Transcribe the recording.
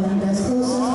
Cuántas cosas closer.